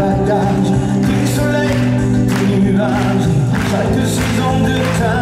bagages, des soleils, des nuages, chaque saison de ta